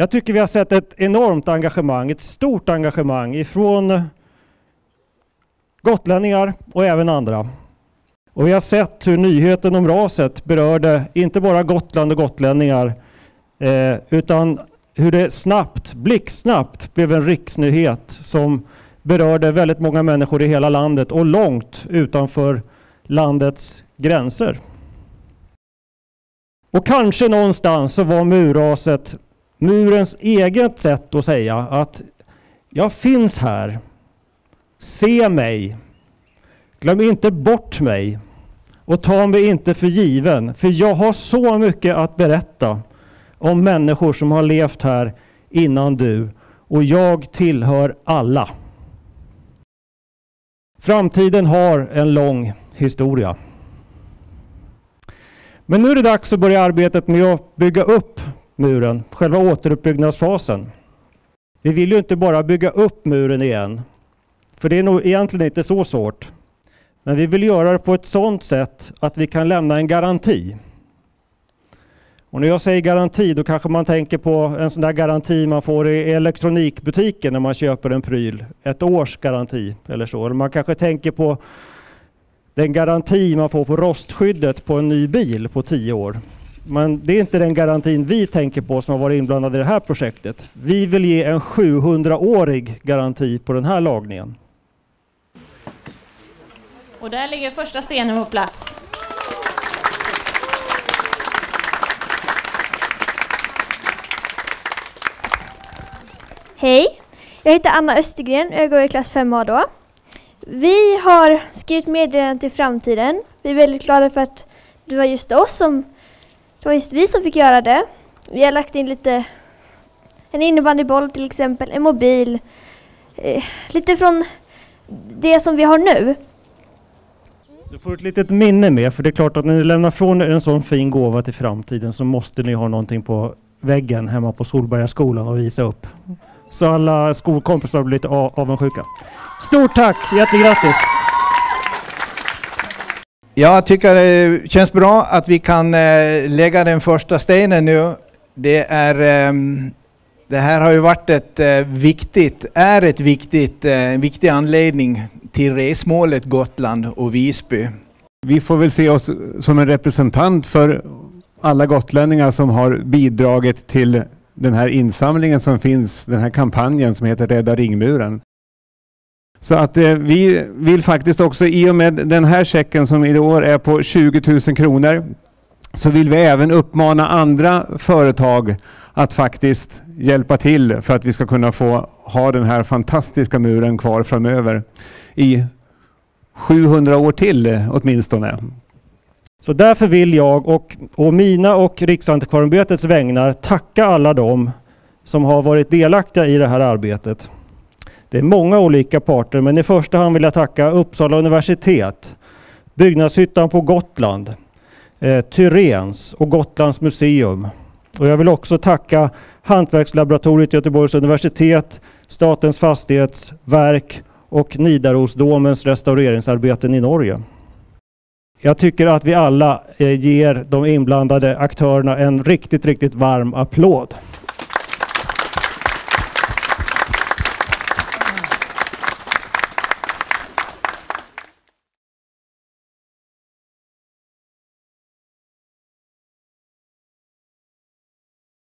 Jag tycker vi har sett ett enormt engagemang, ett stort engagemang ifrån gotlänningar och även andra. Och vi har sett hur nyheten om raset berörde inte bara Gotland och gotlänningar eh, utan hur det snabbt, blixtsnabbt blev en riksnyhet som berörde väldigt många människor i hela landet och långt utanför landets gränser. Och kanske någonstans så var murraset murens eget sätt att säga att jag finns här. Se mig. Glöm inte bort mig och ta mig inte för given, för jag har så mycket att berätta om människor som har levt här innan du och jag tillhör alla. Framtiden har en lång historia. Men nu är det dags att börja arbetet med att bygga upp muren, själva återuppbyggnadsfasen. Vi vill ju inte bara bygga upp muren igen, för det är nog egentligen inte så svårt. Men vi vill göra det på ett sådant sätt att vi kan lämna en garanti. Och när jag säger garanti då kanske man tänker på en sån där garanti man får i elektronikbutiken när man köper en pryl. Ett års garanti eller så. Eller man kanske tänker på den garanti man får på rostskyddet på en ny bil på tio år. Men det är inte den garantin vi tänker på som har varit inblandade i det här projektet. Vi vill ge en 700-årig garanti på den här lagningen. Och där ligger första stenen på plats. Hej, jag heter Anna Östergren och jag går i klass 5A då. Vi har skrivit meddelanden till framtiden. Vi är väldigt glada för att det var just oss som, det var just vi som fick göra det. Vi har lagt in lite, en innebandyboll till exempel, en mobil, eh, lite från det som vi har nu. Du får ett litet minne med, för det är klart att när ni lämnar från er en sån fin gåva till framtiden så måste ni ha någonting på väggen hemma på Solbergaskolan och visa upp. Så alla skolkompisar blir lite avundsjuka. Stort tack, jättegrattis! Jag tycker det känns bra att vi kan eh, lägga den första stenen nu. Det, är, ehm, det här har ju varit ett eh, viktigt, är ett viktigt, eh, viktig anledning till resmålet Gotland och Visby. Vi får väl se oss som en representant för alla gotlänningar som har bidragit till den här insamlingen som finns, den här kampanjen som heter Rädda ringmuren. Så att eh, vi vill faktiskt också i och med den här checken som i år är på 20 000 kronor så vill vi även uppmana andra företag att faktiskt hjälpa till för att vi ska kunna få ha den här fantastiska muren kvar framöver i 700 år till åtminstone. Så därför vill jag och, och mina och Riksantikvarieämbetets vägnar tacka alla dem som har varit delaktiga i det här arbetet. Det är många olika parter, men i första hand vill jag tacka Uppsala universitet, Byggnadshyttan på Gotland, eh, Tyrens och Gotlands museum. Och jag vill också tacka Hantverkslaboratoriet Göteborgs universitet, Statens fastighetsverk och Nidarosdomens restaureringsarbeten i Norge. Jag tycker att vi alla eh, ger de inblandade aktörerna en riktigt, riktigt varm applåd.